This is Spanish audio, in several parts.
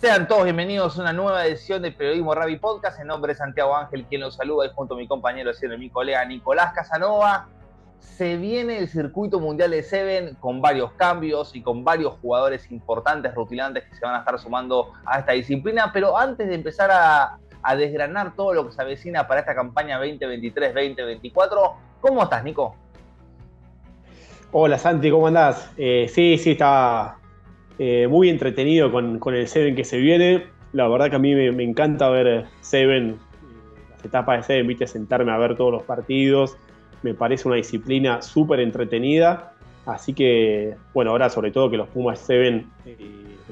Sean todos bienvenidos a una nueva edición de Periodismo Rabi Podcast. En nombre de Santiago Ángel, quien los saluda, y junto a mi compañero, siempre mi colega Nicolás Casanova. Se viene el circuito mundial de Seven con varios cambios y con varios jugadores importantes, rutilantes, que se van a estar sumando a esta disciplina. Pero antes de empezar a, desgranar todo lo que se avecina para esta campaña 2023-2024, ¿cómo estás, Nico? Hola, Santi, ¿cómo andás? Eh, sí, sí, está eh, muy entretenido con, el Seven que se viene. La verdad que a mí me, encanta ver Seven, las etapas de Seven, viste, sentarme a ver todos los partidos. Me parece una disciplina súper entretenida. Así que, bueno, ahora sobre todo que los Pumas Seven eh,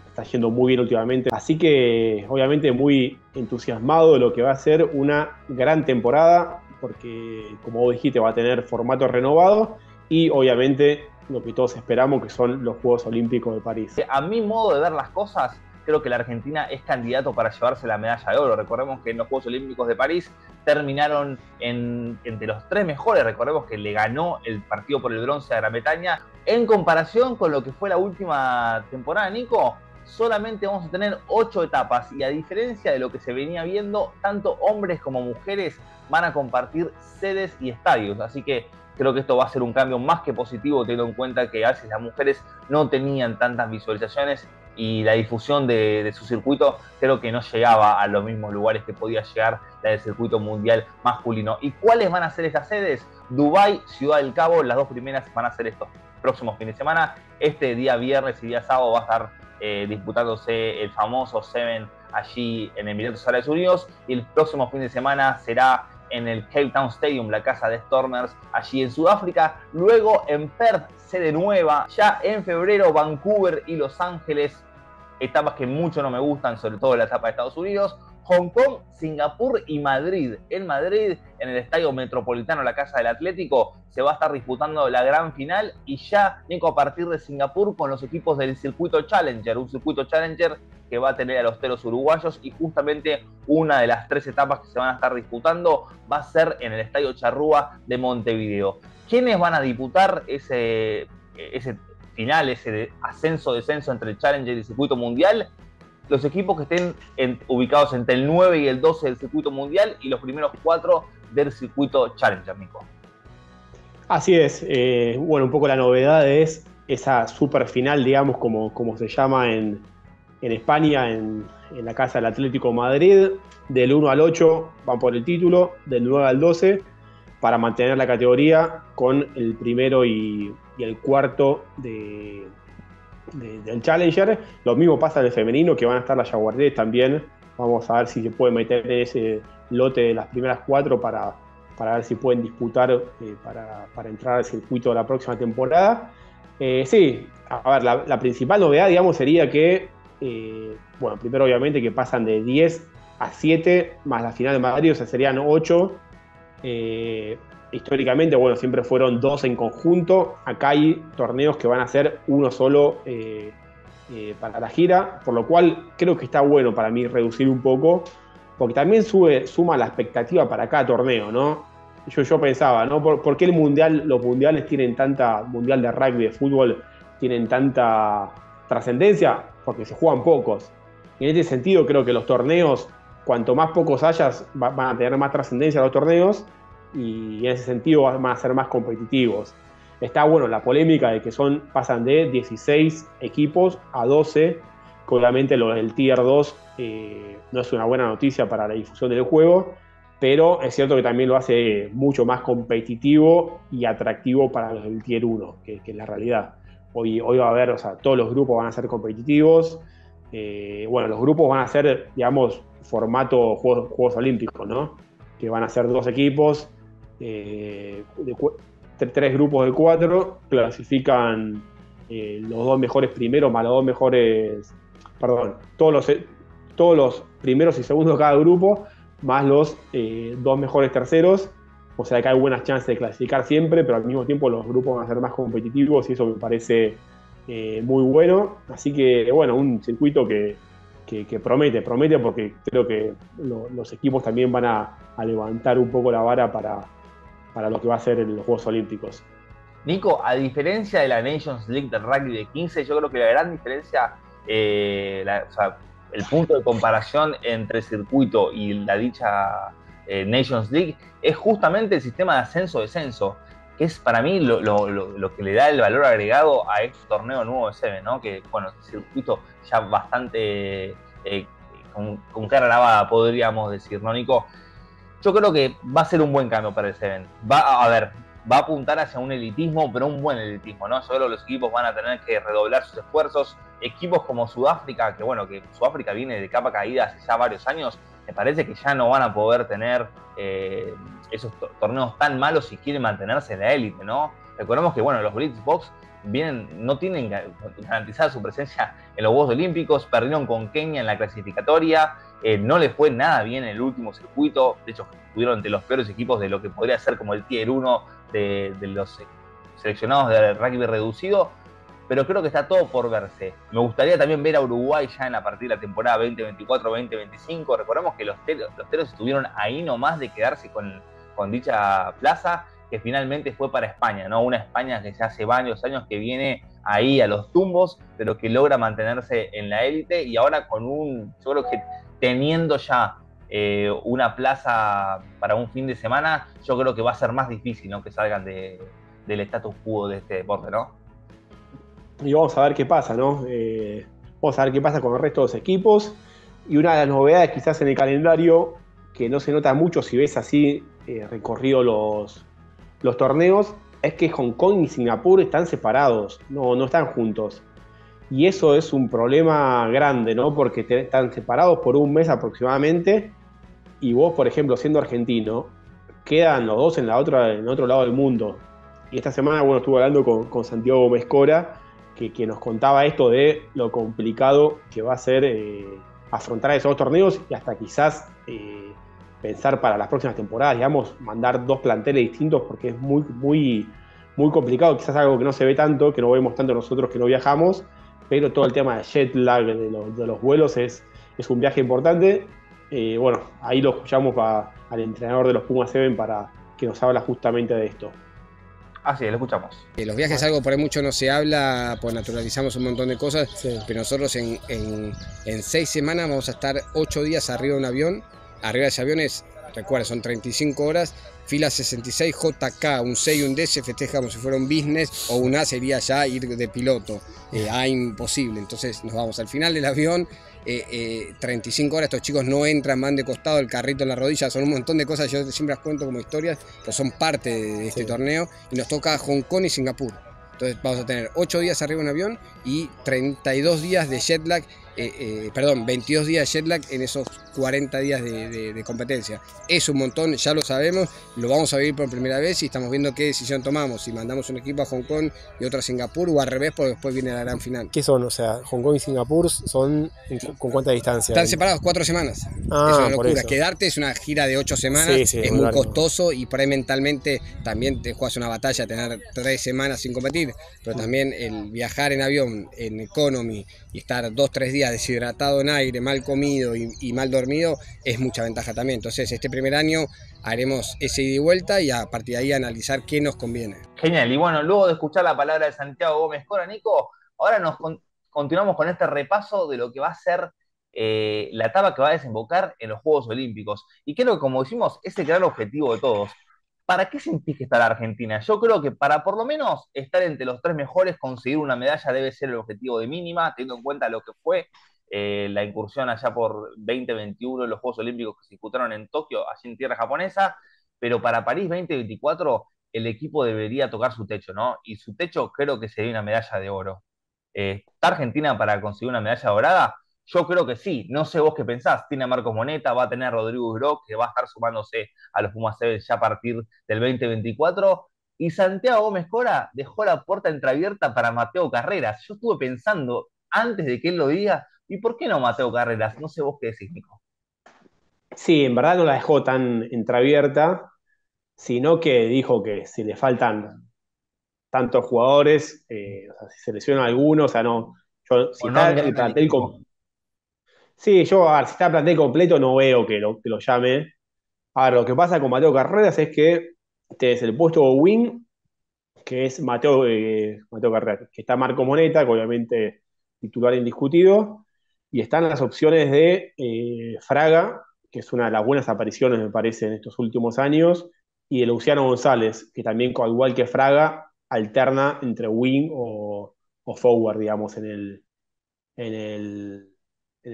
está yendo muy bien últimamente. Así que, obviamente, muy entusiasmado de lo que va a ser una gran temporada, porque, como vos dijiste, va a tener formato renovado y, obviamente, lo que todos esperamos, que son los Juegos Olímpicos de París. A mi modo de ver las cosas, creo que la Argentina es candidato para llevarse la medalla de oro. Recordemos que en los Juegos Olímpicos de París terminaron entre los tres mejores. Recordemos que le ganó el partido por el bronce a Gran Bretaña. En comparación con lo que fue la última temporada, Nico, solamente vamos a tener ocho etapas y a diferencia de lo que se venía viendo, tanto hombres como mujeres van a compartir sedes y estadios. Así que Creo que esto va a ser un cambio más que positivo, teniendo en cuenta que a veces las mujeres no tenían tantas visualizaciones y la difusión de, su circuito creo que no llegaba a los mismos lugares que podía llegar la del circuito mundial masculino. ¿Y cuáles van a ser estas sedes? Dubai, Ciudad del Cabo, las dos primeras van a ser estos próximos fines de semana. Este día viernes y día sábado va a estar eh, disputándose el famoso Seven allí en Emiratos Árabes Unidos y el próximo fin de semana será en el Cape Town Stadium, la casa de Stormers, allí en Sudáfrica. Luego en Perth, sede nueva. Ya en febrero, Vancouver y Los Ángeles. Etapas que mucho no me gustan, sobre todo la etapa de Estados Unidos. Hong Kong, Singapur y Madrid. En Madrid, en el Estadio Metropolitano, la Casa del Atlético, se va a estar disputando la gran final y ya, Nico, a partir de Singapur con los equipos del circuito Challenger, un circuito Challenger que va a tener a los teros uruguayos y justamente una de las tres etapas que se van a estar disputando va a ser en el Estadio Charrúa de Montevideo. ¿Quiénes van a disputar ese, ese final, ese ascenso-descenso entre el Challenger y el circuito mundial? los equipos que estén ubicados entre el 9 y el 12 del circuito mundial y los primeros cuatro del circuito Challenger, Nico. Así es. Eh, bueno, un poco la novedad es esa super final, digamos, como, como se llama en, España, en, la casa del Atlético Madrid. Del 1 al 8 van por el título, del 9 al 12 para mantener la categoría con el primero y el cuarto de, del Challenger. Lo mismo pasa en el femenino, que van a estar las Jaguares también. Vamos a ver si se puede meter en ese lote de las primeras cuatro para, para ver si pueden disputar eh, para, entrar al circuito de la próxima temporada. Eh, sí, a ver, la, principal novedad, digamos, sería que, eh, bueno, primero obviamente que pasan de 10 a 7, más la final de Madrid, o sea, serían 8 históricamente, bueno, siempre fueron dos en conjunto. Acá hay torneos que van a ser uno solo eh, eh, para la gira, por lo cual creo que está bueno para mí reducir un poco, porque también suma la expectativa para cada torneo, ¿no? Yo, yo pensaba, ¿no? ¿Por, qué el mundial, los mundiales tienen tanta, mundial de rugby, de fútbol, tienen tanta trascendencia? Porque se juegan pocos. En este sentido, creo que los torneos, cuanto más pocos hayas, van a tener más trascendencia los torneos y en ese sentido van a ser más competitivos. Está bueno la polémica de que son, pasan de 16 equipos a 12, que obviamente lo del Tier 2 eh, no es una buena noticia para la difusión del juego, pero es cierto que también lo hace mucho más competitivo y atractivo para los del Tier 1, que, es la realidad. Hoy, va a haber, o sea, todos los grupos van a ser competitivos. Eh, bueno, los grupos van a ser, digamos, formato Juegos, Juegos Olímpicos, ¿no? Que van a ser dos equipos eh, de, tres grupos de cuatro, clasifican eh, los dos mejores primeros más los dos mejores, perdón, todos los, todos los primeros y segundos de cada grupo, más los dos mejores terceros. O sea que hay buenas chances de clasificar siempre, pero al mismo tiempo los grupos van a ser más competitivos y eso me parece muy bueno. Así que, bueno, un circuito que, promete, promete porque creo que los equipos también van a, levantar un poco la vara para, para lo que va a ser en los Juegos Olímpicos. Nico, a diferencia de la Nations League del rugby de 15, yo creo que la gran diferencia, eh, el punto de comparación entre circuito y la dicha eh, Nations League es justamente el sistema de ascenso-descenso, que es para mí lo, que le da el valor agregado a este torneo nuevo de Seven, ¿no? Que, bueno, el circuito ya bastante eh, con, cara lavada, podríamos decir, ¿no, Nico? Yo creo que va a ser un buen cambio para el Seven. Va a ver, va a apuntar hacia un elitismo, pero un buen elitismo, ¿no? Solo los equipos van a tener que redoblar sus esfuerzos. Equipos como Sudáfrica, que bueno, que Sudáfrica viene de capa caída hace ya varios años, me parece que ya no van a poder tener eh, esos torneos tan malos si quieren mantenerse en la élite, ¿no? Recordemos que, bueno, los Blitzbox vienen, no tienen garantizada su presencia en los Juegos Olímpicos, perdieron con Kenia en la clasificatoria, eh, no les fue nada bien en el último circuito, de hecho estuvieron entre los peores equipos de lo que podría ser como el Tier 1 de, los seleccionados de rugby reducido, pero creo que está todo por verse. Me gustaría también ver a Uruguay ya en la partir de la temporada 2024-2025. Recordemos que los teros, los estuvieron ahí nomás de quedarse con, con dicha plaza, que finalmente fue para España, ¿no? Una España que ya hace varios años que viene ahí a los tumbos, pero que logra mantenerse en la élite y ahora con un, yo creo que teniendo ya eh, una plaza para un fin de semana, yo creo que va a ser más difícil ¿no? que salgan del status quo de este deporte, ¿no? Y vamos a ver qué pasa, ¿no? Eh, vamos a ver qué pasa con el resto de los equipos. Y una de las novedades quizás en el calendario, que no se nota mucho si ves así eh, recorrido los, los torneos, es que Hong Kong y Singapur están separados, no, no están juntos. Y eso es un problema grande, ¿no? Porque están separados por un mes aproximadamente y vos, por ejemplo, siendo argentino, quedan los dos en, la otra, en otro lado del mundo. Y esta semana, bueno, estuve hablando con, Santiago Mescora, que, nos contaba esto de lo complicado que va a ser eh, afrontar esos dos torneos y hasta quizás eh, pensar para las próximas temporadas, digamos, mandar dos planteles distintos porque es muy, muy, muy complicado, quizás algo que no se ve tanto, que no vemos tanto nosotros que no viajamos, pero todo el tema de jet lag de los, de los vuelos es, es un viaje importante eh, bueno, ahí lo escuchamos al entrenador de los Pumas 7 para que nos habla justamente de esto. Ah, sí, lo escuchamos. Los viajes es algo por ahí mucho no se habla, pues naturalizamos un montón de cosas, pero nosotros en, en, seis semanas vamos a estar ocho días arriba de un avión. Arriba de ese avión es, recuerda, son 35 horas, fila 66, JK, un C y un D se festeja como si fuera un business, o un A sería ya ir de piloto. Eh, A imposible. Entonces nos vamos al final del avión, 35 eh, horas estos chicos no entran, van de costado, el carrito en la rodilla, son un montón de cosas, yo siempre las cuento como historias, que son parte de este torneo, y nos toca Hong Kong y Singapur. Entonces vamos a tener 8 días arriba en avión y 32 días de jet lag eh, eh, perdón, 22 días de jet lag en esos 40 días de, competencia. Es un montón, ya lo sabemos, lo vamos a vivir por primera vez y estamos viendo qué decisión tomamos, si mandamos un equipo a Hong Kong y otro a Singapur o al revés, porque después viene la gran final. ¿Qué son? O sea, Hong Kong y Singapur son con cuánta distancia? Están separados cuatro semanas. Ah, es una locura. Quedarte es una gira de ocho semanas, es muy costoso y por ahí mentalmente también te juegas una batalla, tener tres semanas sin competir, pero también el viajar en avión, en economy y estar dos, tres días deshidratado en aire, mal comido y, mal dormido, es mucha ventaja también. Entonces, este primer año haremos ese ida y vuelta y a partir de ahí analizar qué nos conviene. Genial. Y bueno, luego de escuchar la palabra de Santiago Gómez Cora, Nico, ahora nos continuamos con este repaso de lo que va a ser eh, la etapa que va a desembocar en los Juegos Olímpicos. Y creo que, como decimos, es el gran objetivo de todos. ¿Para qué sentís que está la Argentina? Yo creo que para por lo menos estar entre los tres mejores, conseguir una medalla debe ser el objetivo de mínima, teniendo en cuenta lo que fue eh, la incursión allá por 2021 en los Juegos Olímpicos que se disputaron en Tokio, allí en tierra japonesa, pero para París 2024 el equipo debería tocar su techo, ¿no? Y su techo creo que sería una medalla de oro. Eh, ¿Está Argentina para conseguir una medalla dorada? Yo creo que sí, no sé vos qué pensás. Tiene a Marco Moneta, va a tener a Rodrigo Grock, que va a estar sumándose a los Pumas ya a partir del 2024. Y Santiago Gómez Cora dejó la puerta entreabierta para Mateo Carreras. Yo estuve pensando, antes de que él lo diga, ¿Y por qué no Mateo Carreras? No sé vos qué decís, Nico. Sí, en verdad no la dejó tan entreabierta, sino que dijo que si le faltan tantos jugadores, eh, o sea, si se lesionan algunos, o sea, no. Yo, si está el plantel Sí, yo, a ver, si está el plantel completo, no veo que lo, que lo llame. A ver, lo que pasa con Mateo Carreras es que este el puesto wing, que es Mateo, eh, Mateo Carreras, que está Marco Moneta, que obviamente titular indiscutido, y están las opciones de eh, Fraga, que es una de las buenas apariciones, me parece, en estos últimos años, y de Luciano González, que también, al igual que Fraga, alterna entre wing o, forward, digamos, en el, en el,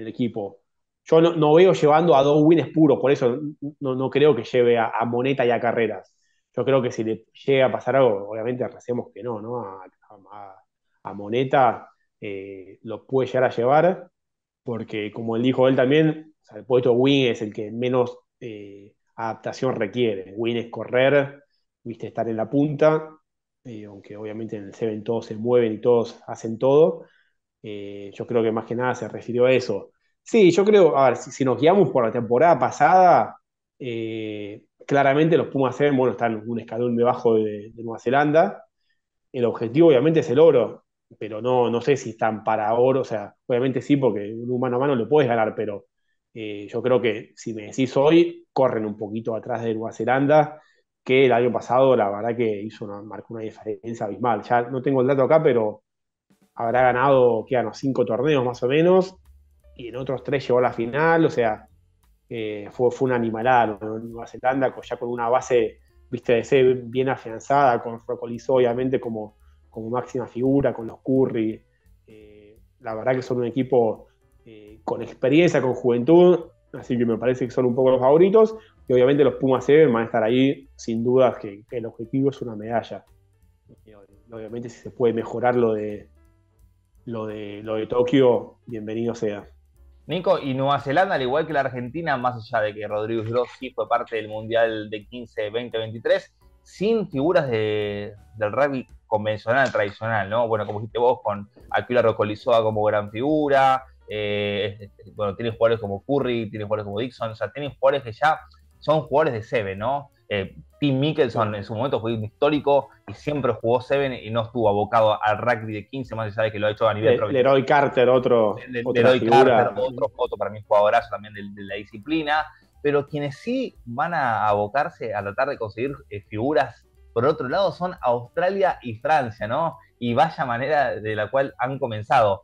equipo. Yo no, veo llevando a dos wins puros, por eso no, creo que lleve a, Moneta y a Carreras. Yo creo que si le llega a pasar algo, obviamente recemos que no, ¿no? A, Moneta eh, lo puede llegar a llevar, porque como él dijo él también, el puesto win es el que menos eh, adaptación requiere. Win es correr, viste, estar en la punta, eh, aunque obviamente en el Seven todos se mueven y todos hacen todo. Eh, yo creo que más que nada se refirió a eso. Sí, yo creo, a ver, si, nos guiamos por la temporada pasada, claramente los Pumas Seven, bueno, están un escalón debajo de, de Nueva Zelanda. El objetivo obviamente es el oro pero no, no sé si están para oro, o sea, obviamente sí, porque un humano a mano lo puedes ganar, pero eh, yo creo que si me decís hoy, corren un poquito atrás de Nueva Zelanda, que el año pasado la verdad que hizo una, marcó una diferencia abismal. Ya no tengo el dato acá, pero habrá ganado, quedan cinco torneos más o menos, y en otros tres llegó a la final, o sea, eh, fue, fue una animalada Nueva Zelanda, ya con una base, viste, de ser bien afianzada, con Rocolizó obviamente como como máxima figura, con los Curry. Eh, la verdad que son un equipo eh, con experiencia, con juventud, así que me parece que son un poco los favoritos. Y obviamente los Pumas 7 van a estar ahí, sin dudas que, el objetivo es una medalla. Obviamente si se puede mejorar lo de, lo de, lo de Tokio, bienvenido sea. Nico, y Nueva Zelanda, al igual que la Argentina, más allá de que Rodrigo Grossi fue parte del Mundial de 15-20-23, sin figuras de, del rugby convencional, tradicional, ¿no? Bueno, como dijiste vos, con Aquila Rocolizoa como gran figura, eh, bueno, tiene jugadores como Curry, tiene jugadores como Dixon, o sea, tiene jugadores que ya son jugadores de Seven, ¿no? Eh, Tim Mickelson en su momento fue un histórico y siempre jugó Seven y no estuvo abocado al rugby de 15, más allá de que lo ha hecho a nivel Le, Leroy Carter, otro. Leroy Carter, otro foto para mí jugadorazo también de, la disciplina. Pero quienes sí van a abocarse a tratar de conseguir eh, figuras por otro lado son Australia y Francia, ¿no? Y vaya manera de la cual han comenzado.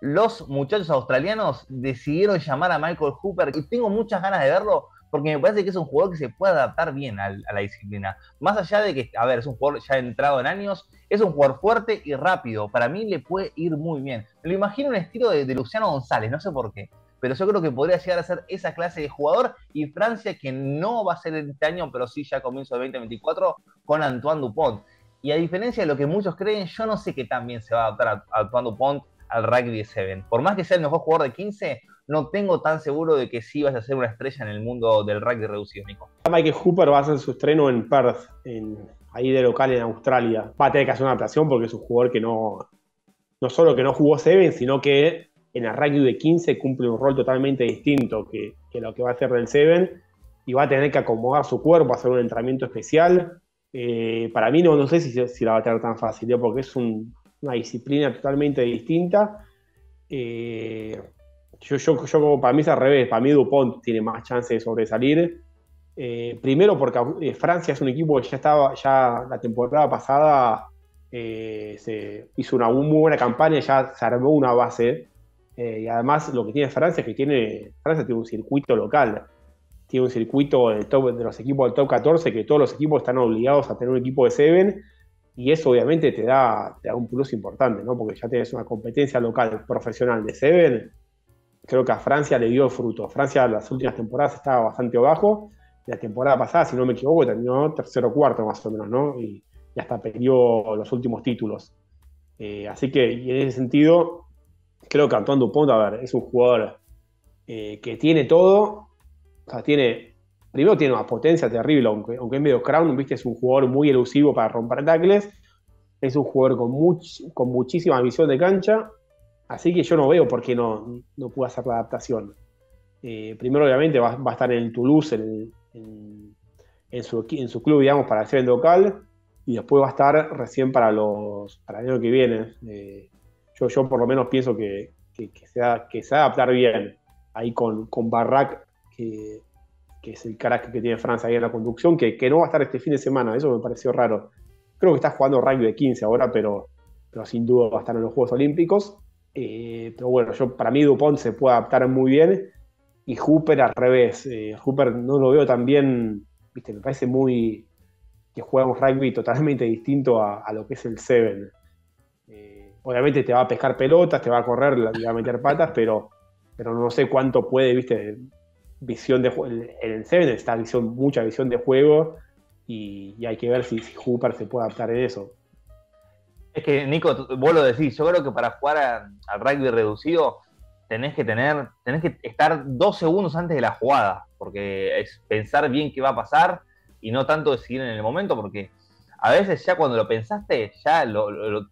Los muchachos australianos decidieron llamar a Michael Hooper y tengo muchas ganas de verlo porque me parece que es un jugador que se puede adaptar bien a, la disciplina. Más allá de que, a ver, es un jugador ya entrado en años, es un jugador fuerte y rápido. Para mí le puede ir muy bien. Me lo imagino un estilo de Luciano González, no sé por qué pero yo creo que podría llegar a ser esa clase de jugador y Francia que no va a ser este año, pero sí ya comienzo de 2024 con Antoine Dupont. Y a diferencia de lo que muchos creen, yo no sé qué tan bien se va a adaptar Antoine Dupont al rugby 7. Por más que sea el mejor jugador de 15, no tengo tan seguro de que sí vaya a ser una estrella en el mundo del rugby reducido, Nico. Michael Hooper va a hacer su estreno en Perth, ahí de local en Australia. Va a tener que hacer una adaptación porque es un jugador que no, no solo que no jugó 7, sino que en el rugby de 15 cumple un rol totalmente distinto que, lo que va a hacer del 7 y va a tener que acomodar su cuerpo, hacer un entrenamiento especial. Eh, para mí no, no sé si, si, la va a tener tan fácil, ¿eh? porque es una disciplina totalmente distinta. Eh, yo, yo, yo, para mí es al revés, para mí Dupont tiene más chance de sobresalir. primero porque Francia es un equipo que ya estaba, ya la temporada pasada se hizo una muy buena campaña, ya se armó una base eh, y además lo que tiene Francia es que tiene, Francia tiene un circuito local, tiene un circuito de, de los equipos del top 14 que todos los equipos están obligados a tener un equipo de Seven y eso obviamente te da, te da un plus importante, ¿no? porque ya tienes una competencia local profesional de Seven. Creo que a Francia le dio fruto. Francia las últimas temporadas estaba bastante bajo. La temporada pasada, si no me equivoco, terminó tercero o cuarto más o menos, ¿no? Y, hasta perdió los últimos títulos. Eh, así que, y en ese sentido, creo que Antoine Dupont, a ver, es un jugador eh, que tiene todo. O sea, tiene. Primero tiene una potencia terrible, aunque, aunque es medio crown, viste, es un jugador muy elusivo para romper tackles. Es un jugador con, con muchísima visión de cancha. Así que yo no veo por qué no, no hacer la adaptación. Eh, primero, obviamente, va, a estar en el Toulouse, en, su, en su club, digamos, para hacer el local. Y después va a estar recién para, los, para el año que viene. Eh, yo, yo por lo menos pienso que, que, se, va, que se a adaptar bien ahí con, con Barrac, que, es el carácter que tiene Francia ahí en la conducción, que, no va a estar este fin de semana, eso me pareció raro. Creo que está jugando rugby de 15 ahora, pero, pero sin duda va a estar en los Juegos Olímpicos. Eh, pero bueno, yo para mí Dupont se puede adaptar muy bien y Hooper al revés. Eh, Hooper no lo veo tan bien, viste, me parece muy que juega un rugby totalmente distinto a, lo que es el Seven. Eh, obviamente te va a pescar pelotas, te va a correr, le va a meter patas, pero, pero no sé cuánto puede, viste, visión de En el Seven está visión, mucha visión de juego y, hay que ver si, si Hooper se puede adaptar en eso. Es que, Nico, vos lo decís, yo creo que para jugar al rugby reducido tenés que tener, tenés que estar dos segundos antes de la jugada, porque es pensar bien qué va a pasar y no tanto decidir en el momento, porque a veces ya cuando lo pensaste, ya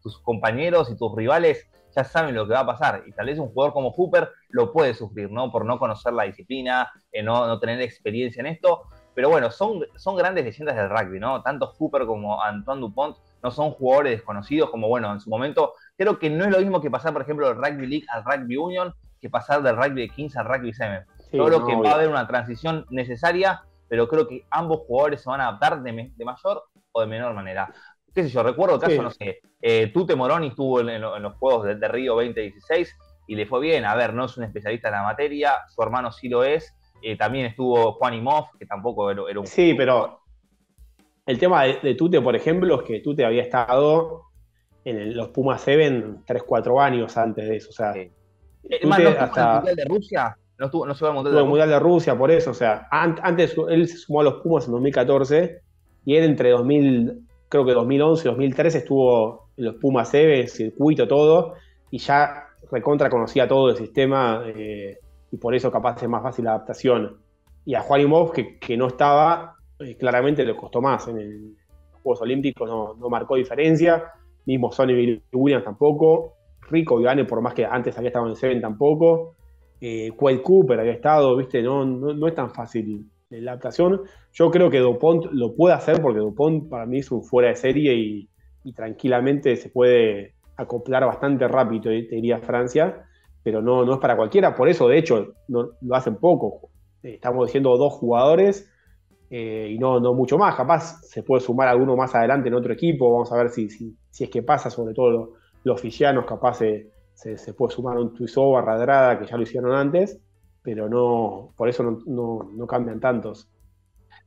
tus compañeros y tus rivales ya saben lo que va a pasar. Y tal vez un jugador como Hooper lo puede sufrir, ¿no? Por no conocer la disciplina, eh, no, no, tener experiencia en esto. Pero bueno, son, son grandes leyendas del rugby, ¿no? Tanto Hooper como Antoine Dupont no son jugadores desconocidos como, bueno, en su momento, creo que no es lo mismo que pasar, por ejemplo, del Rugby League al Rugby Union, que pasar del Rugby de 15 al Rugby 7. Yo creo que va a haber una transición necesaria, pero creo que ambos jugadores se van a adaptar de, mayor o de menor manera. Qué sé yo, recuerdo caso, no sé, eh, Tute Moroni estuvo en, los Juegos de, Río 2016 y le fue bien. A ver, no es un especialista en la materia, su hermano sí lo es. Eh, también estuvo Juan Imov, que tampoco era, era un... Sí, pero el tema de, Tute, por ejemplo, es que Tute había estado en los Pumas Seven 3, 4 años antes de eso. O sea, sí. ¿no hasta, el Mundial de Rusia? No, estuvo, no el Mundial de, Mundial de Rusia, por eso. O sea, antes él se sumó a los Pumas en 2014 y él entre 2000, creo que 2011 y 2013 estuvo en los Pumas Seven, circuito, todo, y ya recontra conocía todo el sistema eh, y por eso capaz es más fácil la adaptación. Y a Juan Imov, que, que no estaba, eh, claramente le costó más. En el, los Juegos Olímpicos no, marcó diferencia, mismo Sonny Williams tampoco, Rico Gane, por más que antes había estado en Seven tampoco, eh, Cooper había estado, viste, no, no, es tan fácil la adaptación. Yo creo que Dupont lo puede hacer porque Dupont para mí es un fuera de serie y, tranquilamente se puede acoplar bastante rápido, te diría Francia, pero no, no es para cualquiera. Por eso, de hecho, no, lo hacen poco. Estamos diciendo dos jugadores eh, y no, no mucho más. Capaz se puede sumar alguno más adelante en otro equipo, vamos a ver si, si, es que pasa, sobre todo los oficianos, capaz se, se, puede sumar un Tuizó, Barradrada, que ya lo hicieron antes, pero no, por eso no, cambian tantos.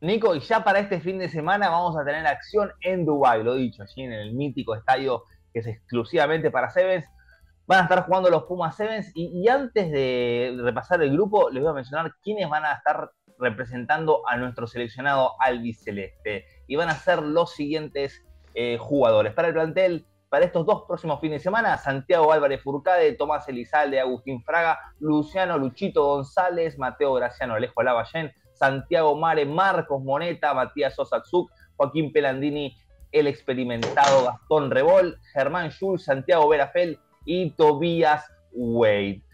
Nico, y ya para este fin de semana vamos a tener acción en Dubái, lo dicho, allí en el mítico estadio que es exclusivamente para Sevens. Van a estar jugando los Pumas Sevens y, y antes de repasar el grupo, les voy a mencionar quiénes van a estar representando a nuestro seleccionado albiceleste. Y van a ser los siguientes eh, jugadores. Para el plantel, para estos dos próximos fines de semana, Santiago Álvarez Furcade, Tomás Elizalde, Agustín Fraga, Luciano Luchito González, Mateo Graciano Alejo Lavallén, Santiago Mare, Marcos Moneta, Matías Osaxuk, Joaquín Pelandini, el experimentado Gastón Rebol, Germán Schulz, Santiago Verafel y Tobías Wade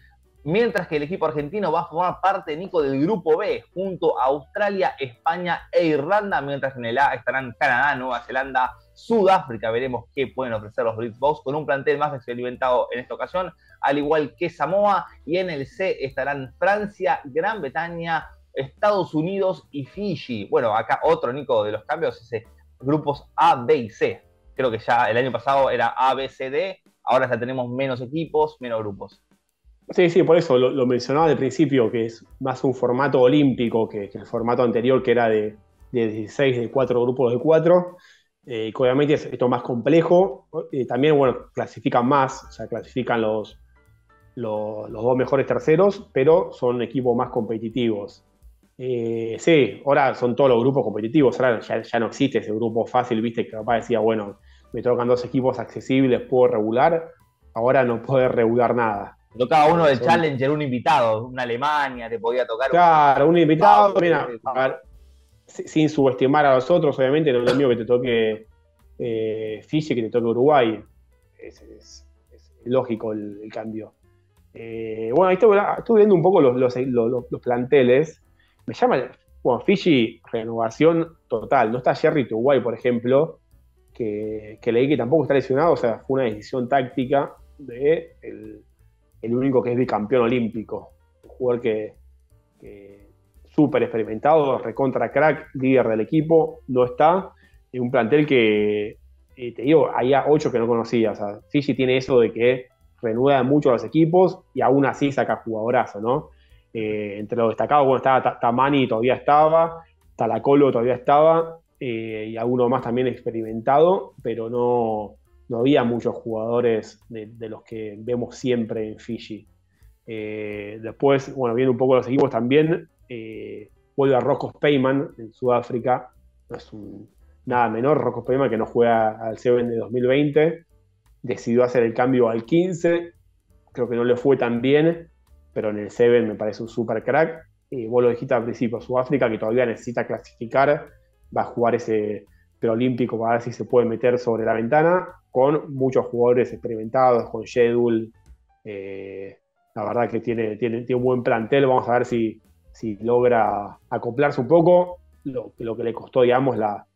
mientras que el equipo argentino va a formar parte, Nico, del grupo B, junto a Australia, España e Irlanda, mientras que en el A estarán Canadá, Nueva Zelanda, Sudáfrica, veremos qué pueden ofrecer los Box con un plantel más experimentado en esta ocasión, al igual que Samoa, y en el C estarán Francia, Gran Bretaña, Estados Unidos y Fiji. Bueno, acá otro, Nico, de los cambios, ese grupos A, B y C. Creo que ya el año pasado era A, B, C, D, ahora ya tenemos menos equipos, menos grupos. Sí, sí, por eso lo, mencionaba al principio, que es más un formato olímpico que, el formato anterior, que era de, de 16, de cuatro grupos de cuatro. Eh, obviamente es esto más complejo. Eh, también, bueno, clasifican más, o sea, clasifican los, los, dos mejores terceros, pero son equipos más competitivos. Eh, sí, ahora son todos los grupos competitivos, ahora ya, no existe ese grupo fácil, viste, que papá decía, bueno, me tocan dos equipos accesibles, puedo regular, ahora no puedo regular nada tocaba uno del Challenger, un invitado, una Alemania, te podía tocar. Claro, un, invitado, mira, sin subestimar a los otros, obviamente, no es lo mío que te toque eh, Fiji, que te toque Uruguay. Es, lógico el, cambio. Eh, bueno, ahí estuve, viendo un poco los, los, planteles. Me llama, bueno, Fiji, renovación total. No está Jerry Uruguay, por ejemplo, que, que leí que tampoco está lesionado, o sea, fue una decisión táctica de el, el único que es bicampeón olímpico. Un jugador que, súper experimentado, recontra crack, líder del equipo, no está. Es un plantel que, eh, te digo, hay ocho que no conocía. O Fiji tiene eso de que renueva mucho los equipos y aún así saca jugadorazo, ¿no? Eh, entre los destacados, bueno, estaba Tamani, todavía estaba, Talacolo todavía estaba, eh, y alguno más también experimentado, pero no, no había muchos jugadores de, los que vemos siempre en Fiji. Eh, después, bueno, viendo un poco los equipos también, vuelve a Rocco Payman en Sudáfrica, no es nada menor, Rocco Payman que no juega al Seven de 2020, decidió hacer el cambio al 15, creo que no le fue tan bien, pero en el Seven me parece un super crack. Y vos lo dijiste al principio, Sudáfrica que todavía necesita clasificar, va a jugar ese preolímpico para ver si se puede meter sobre la ventana, con muchos jugadores experimentados, con Shedul. Eh, la verdad que tiene, tiene, un buen plantel, vamos a ver si, si logra acoplarse un poco, lo, lo que le costó, digamos, la,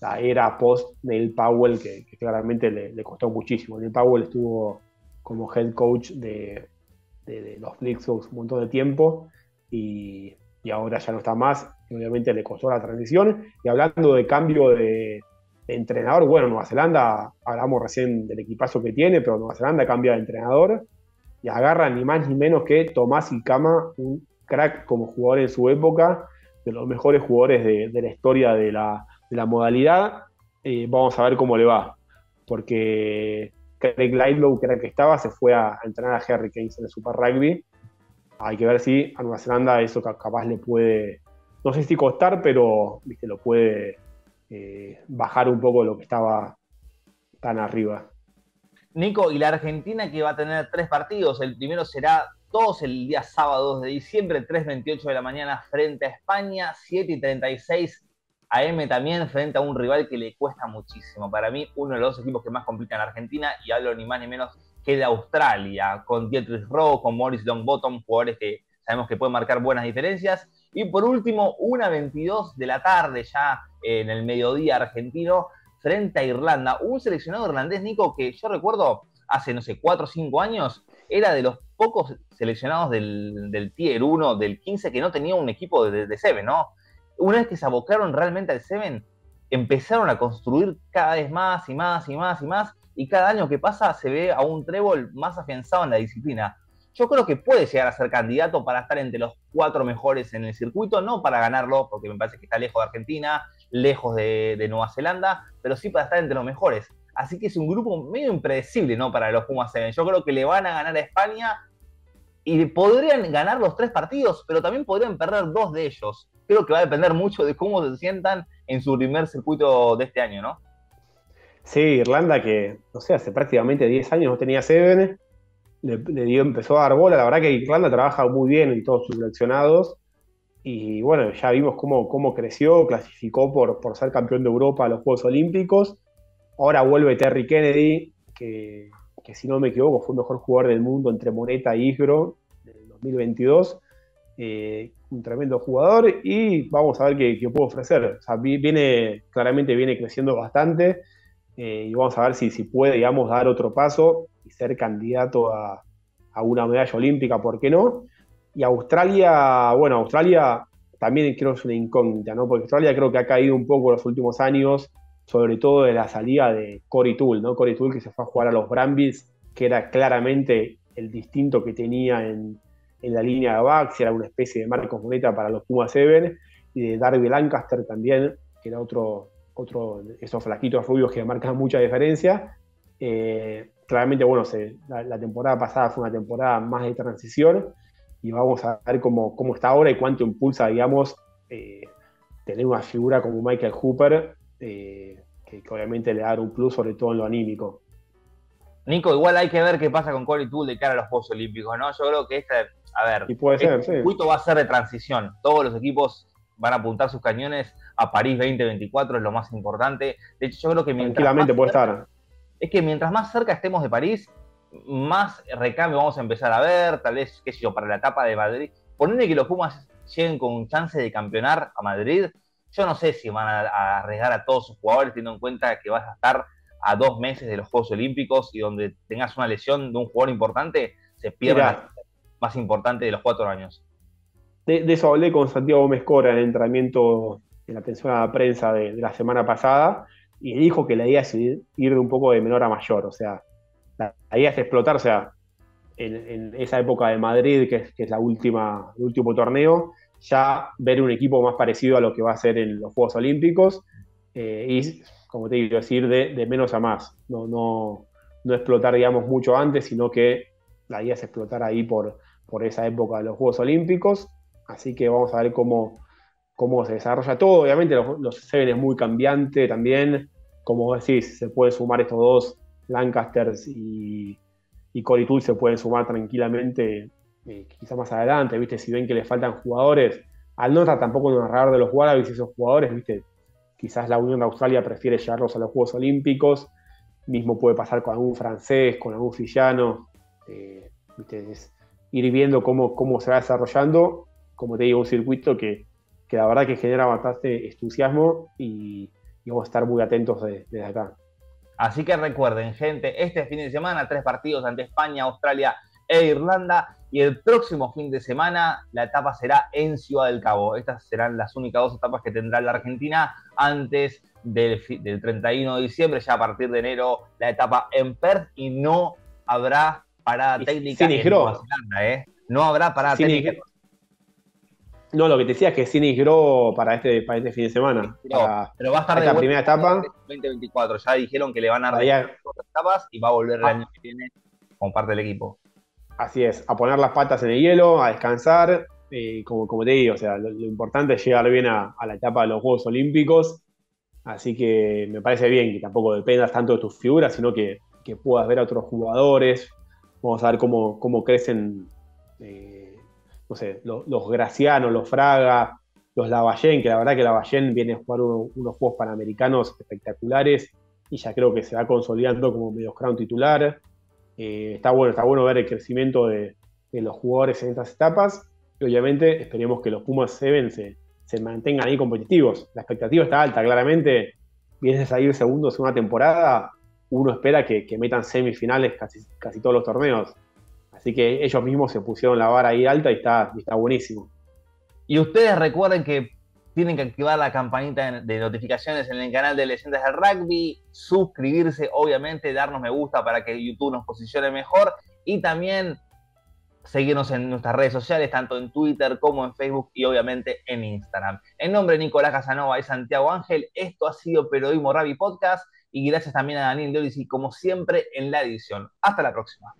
la era post Neil Powell, que, claramente le, costó muchísimo. Neil Powell estuvo como head coach de, los Flixos un montón de tiempo y, ahora ya no está más. obviamente le costó la transición. Y hablando de cambio de, entrenador, bueno, Nueva Zelanda, hablamos recién del equipazo que tiene, pero Nueva Zelanda cambia de entrenador y agarra ni más ni menos que Tomás Ilkama, un crack como jugador en su época, de los mejores jugadores de la historia de la modalidad, eh, vamos a ver cómo le va. Porque Craig Lightlow, que era el que estaba, se fue a, entrenar a Hurricanes en el Super Rugby. Hay que ver si a Nueva Zelanda eso capaz le puede, no sé si costar, pero ¿viste? lo puede eh, bajar un poco lo que estaba tan arriba. Nico, y la Argentina que va a tener tres partidos. El primero será todos el día sábado 2 de diciembre, 3.28 de la mañana frente a España, 7 y 36 AM también frente a un rival que le cuesta muchísimo. Para mí, uno de los equipos que más complican en Argentina, y hablo ni más ni menos que de Australia, con Dietrich Rowe, con Morris Longbottom, jugadores que sabemos que pueden marcar buenas diferencias. Y por último, una 22 de la tarde, ya en el mediodía argentino, frente a Irlanda. Un seleccionado irlandés, Nico, que yo recuerdo hace, no sé, 4 o 5 años, era de los pocos seleccionados del, Tier 1, del 15, que no tenía un equipo de, de, de ¿no? una vez que se abocaron realmente al Seven, empezaron a construir cada vez más y más y más y más, y cada año que pasa se ve a un trébol más afianzado en la disciplina. Yo creo que puede llegar a ser candidato para estar entre los cuatro mejores en el circuito, no para ganarlo, porque me parece que está lejos de Argentina, lejos de, Nueva Zelanda, pero sí para estar entre los mejores. Así que es un grupo medio impredecible, ¿no? Para los Pumas Seven. Yo creo que le van a ganar a España y podrían ganar los tres partidos, pero también podrían perder dos de ellos creo que va a depender mucho de cómo se sientan en su primer circuito de este año, ¿no? Sí, Irlanda que, no sé, hace prácticamente 10 años no tenía Seven, le, dio, empezó a dar bola, la verdad que Irlanda trabaja muy bien en todos sus seleccionados, y bueno, ya vimos cómo, cómo creció, clasificó por, por ser campeón de Europa a los Juegos Olímpicos, ahora vuelve Terry Kennedy, que, que si no me equivoco fue el mejor jugador del mundo entre Moneta y Isgro en 2022, eh, un tremendo jugador y vamos a ver qué, puede ofrecer. viene, claramente viene creciendo bastante eh, y vamos a ver si, si puede, digamos, dar otro paso y ser candidato a, una medalla olímpica, ¿por qué no? Y Australia, bueno, Australia también creo que es una incógnita, ¿no? Porque Australia creo que ha caído un poco en los últimos años, sobre todo de la salida de Cory Tool, ¿no? Cory Tool que se fue a jugar a los Brambis, que era claramente el distinto que tenía en, en la línea de backs, era una especie de Marcos Moneta para los Pumas Seven, y de Darby Lancaster también, que era otro, otro esos flaquitos rubios que marcan mucha diferencia. Eh, claramente, bueno, la, temporada pasada fue una temporada más de transición y vamos a ver cómo, cómo está ahora y cuánto impulsa, digamos, eh, tener una figura como Michael Hooper, eh, que, obviamente le da un plus, sobre todo en lo anímico. Nico, igual hay que ver qué pasa con Corey Tool de cara a los Juegos Olímpicos, ¿no? Yo creo que esta a ver, el circuito va a ser de transición. Todos los equipos van a apuntar sus cañones a París 2024, es lo más importante. De hecho, yo creo que mientras. Tranquilamente puede estar. Es que mientras más cerca estemos de París, más recambio vamos a empezar a ver, tal vez, qué sé yo, para la etapa de Madrid. Ponerle que los Pumas lleguen con chance de campeonar a Madrid, yo no sé si van a, arriesgar a todos sus jugadores, teniendo en cuenta que vas a estar a dos meses de los Juegos Olímpicos y donde tengas una lesión de un jugador importante, se pierde más importante de los cuatro años. De, eso hablé con Santiago Gómez Cora en el entrenamiento en la atención a la prensa de, la semana pasada y dijo que la idea es ir, de un poco de menor a mayor, o sea, la, idea es explotar, en, esa época de Madrid, que es, la última, el último torneo, ya ver un equipo más parecido a lo que va a ser en los Juegos Olímpicos eh, y, como te digo, decir, de, menos a más. No, no, no explotar, digamos, mucho antes, sino que la idea es explotar ahí por, por esa época de los Juegos Olímpicos. Así que vamos a ver cómo, cómo se desarrolla todo. Obviamente los, los Seven es muy cambiante también. Como decís, se pueden sumar estos dos, Lancasters y, y Coritul se pueden sumar tranquilamente, eh, quizá más adelante, ¿viste? Si ven que le faltan jugadores. Al no estar tampoco en el radar de los Wallabies esos jugadores, ¿viste? Quizás la Unión de Australia prefiere llevarlos a los Juegos Olímpicos. Mismo puede pasar con algún francés, con algún sillano. Eh, ir viendo cómo, cómo se va desarrollando. Como te digo, un circuito que, que la verdad que genera bastante entusiasmo y, vamos a estar muy atentos desde acá. Así que recuerden, gente, este fin de semana tres partidos ante España, Australia e Irlanda. Y el próximo fin de semana la etapa será en Ciudad del Cabo. Estas serán las únicas dos etapas que tendrá la Argentina antes del, 31 de diciembre. Ya a partir de enero la etapa en Perth y no habrá parada técnica en Nueva Zelanda. ¿eh? No habrá parada técnica. No, lo que te decía es que Cinis Grow para este, para este fin de semana. pero va a estar de la primera etapa. 2024. Ya dijeron que le van a dar etapas y va a volver el ah. año que viene como parte del equipo. Así es, a poner las patas en el hielo, a descansar. Eh, como, como te digo, o sea, lo, importante es llegar bien a, la etapa de los Juegos Olímpicos. Así que me parece bien que tampoco dependas tanto de tus figuras, sino que, puedas ver a otros jugadores. Vamos a ver cómo, cómo crecen. Eh, no sé, los, los Gracianos, los Fraga, los Lavallén, que la verdad que Lavallén viene a jugar unos Juegos Panamericanos espectaculares y ya creo que se va consolidando como medio crown titular. Eh, está bueno, está bueno ver el crecimiento de, los jugadores en estas etapas y obviamente esperemos que los Pumas Seven se, se mantengan ahí competitivos. La expectativa está alta, claramente vienes a salir segundos en una temporada, uno espera que, metan semifinales casi, casi todos los torneos. Así que ellos mismos se pusieron la vara ahí alta y está, está buenísimo. Y ustedes recuerden que tienen que activar la campanita de notificaciones en el canal de Leyendas del Rugby, suscribirse, obviamente, darnos me gusta para que YouTube nos posicione mejor y también seguirnos en nuestras redes sociales, tanto en Twitter como en Facebook y obviamente en Instagram. En nombre de Nicolás Casanova y Santiago Ángel, esto ha sido Periodismo Rugby Podcast y gracias también a Daniel y como siempre en la edición. Hasta la próxima.